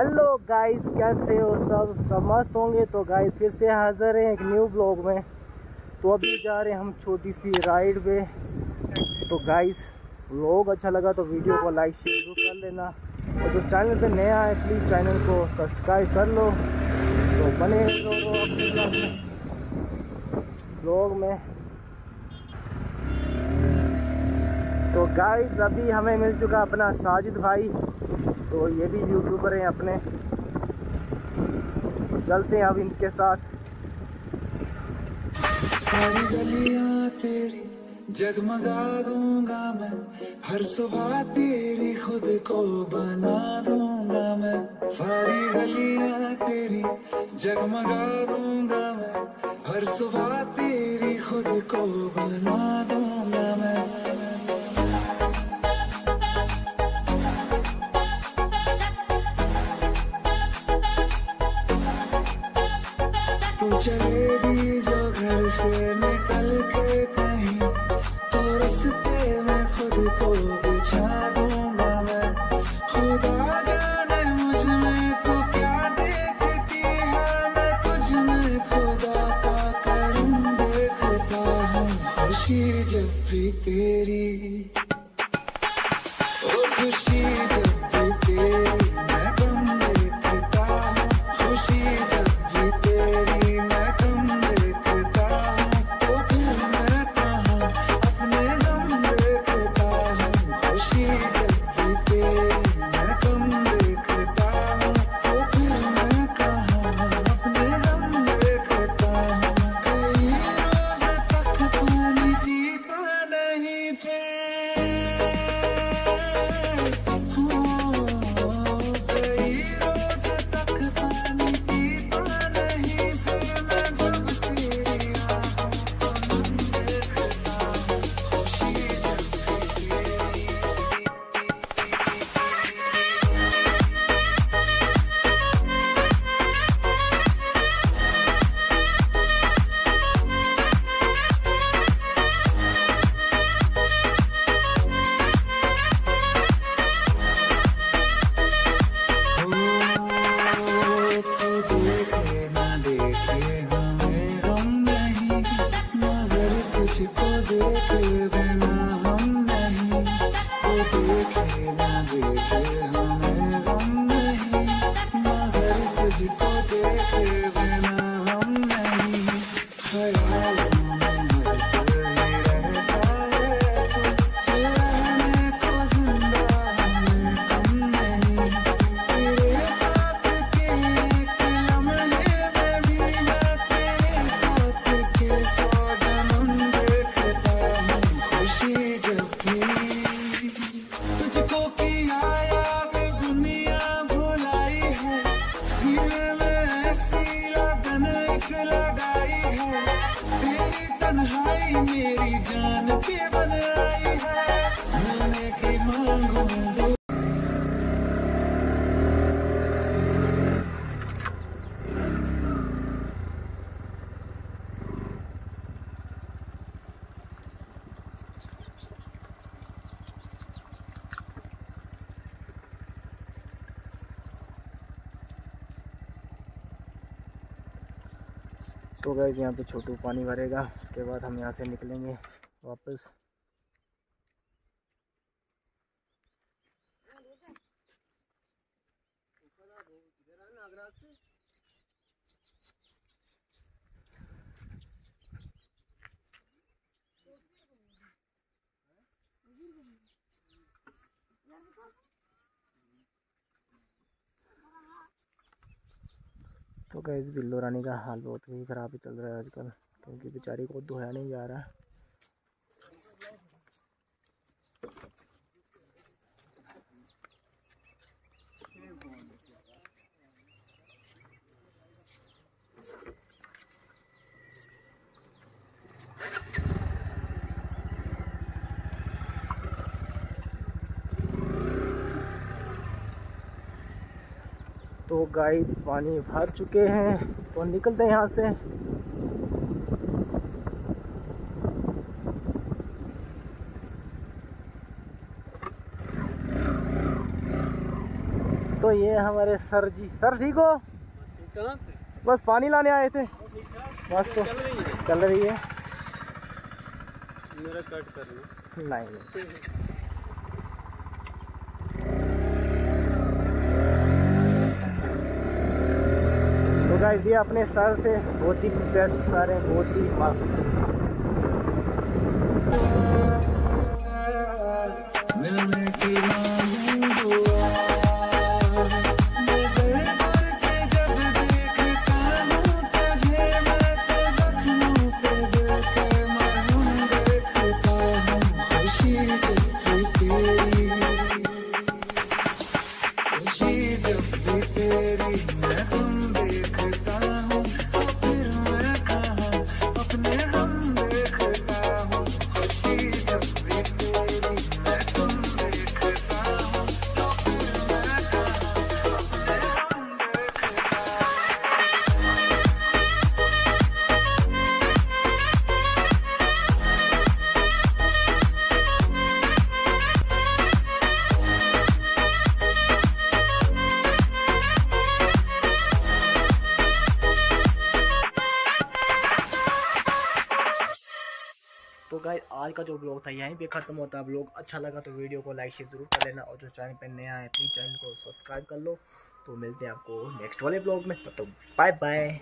Guys कैसे हो सब? समस्त होंगे तो गाइस फिर से हाजिर हैं एक न्यू ब्लॉग में। तो अभी जा रहे हैं हम छोटी सी राइड पे। तो गाइस ब्लॉग अच्छा लगा तो वीडियो को लाइक शेयर ज़रूर कर लेना। और जो चैनल पे नया है प्लीज़ चैनल को सब्सक्राइब कर लो। तो बने ब्लॉग में तो गाइस अभी हमें मिल चुका अपना साजिद भाई। तो ये भी यूट्यूबर हैं अपने। तो चलते हैं अब इनके साथ। सारी गलियाँ तेरी जगमगा दूँगा मैं। हर सुबह तेरी खुद को बना दूँगा मैं। सारी गलियाँ तेरी जगमगा दूँगा मैं। हर सुबह तेरी खुद को बना दूँगा मैं। चलेगी जो घर से निकल के कहीं। तो गए यहाँ पे छोटू पानी भरेगा उसके बाद हम यहाँ से निकलेंगे। वापस। तो गैस बिल्लो रानी का हाल बहुत ही ख़राब ही चल रहा है आजकल, क्योंकि बेचारी को धोया नहीं जा रहा। तो गाइस पानी भर चुके हैं तो निकलते हैं यहाँ से। तो ये हमारे सर जी। सर ठीक हो? बस पानी लाने आए थे। बस तो चल रही है। मेरा कट कर लो। नहीं। गाइस ये अपने सर थे, बहुत ही बेस्ट सर हैं, बहुत ही मस्त की मांगू दुआ तो गाय आज का जो ब्लॉग था, यहीं पे खत्म होता है ब्लॉग अच्छा लगा तो वीडियो को लाइक शेयर ज़रूर कर लेना। और जो चैनल पर नया है प्लीज़ चैनल को सब्सक्राइब कर लो। तो मिलते हैं आपको नेक्स्ट वाले ब्लॉग में। तब तो बाय बाय